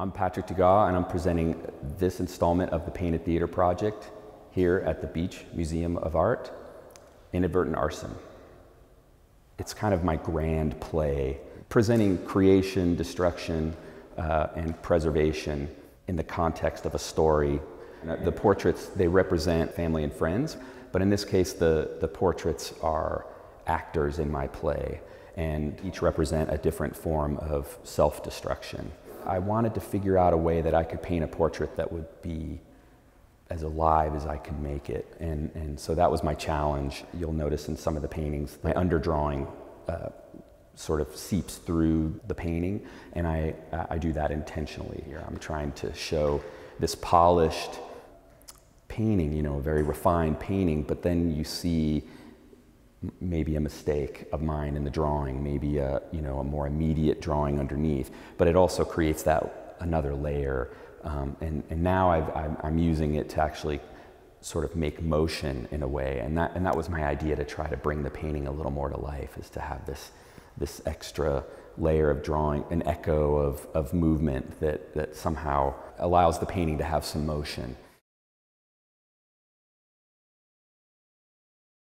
I'm Patrick Duegaw, and I'm presenting this installment of the Painted Theater Project here at the Beach Museum of Art, Inadvertent Arson. It's kind of my grand play, presenting creation, destruction, uh, and preservation in the context of a story. The portraits, they represent family and friends, but in this case, the, the portraits are actors in my play, and each represent a different form of self-destruction. I wanted to figure out a way that I could paint a portrait that would be as alive as I could make it. And, and so that was my challenge. You'll notice in some of the paintings, my underdrawing uh, sort of seeps through the painting, and I, I do that intentionally here. I'm trying to show this polished painting, you know, a very refined painting, but then you see maybe a mistake of mine in the drawing, maybe a, you know, a more immediate drawing underneath, but it also creates that another layer. Um, and, and now i am using it to actually sort of make motion in a way. And that, and that was my idea to try to bring the painting a little more to life, is to have this, this extra layer of drawing, an echo of, of movement that, that somehow allows the painting to have some motion.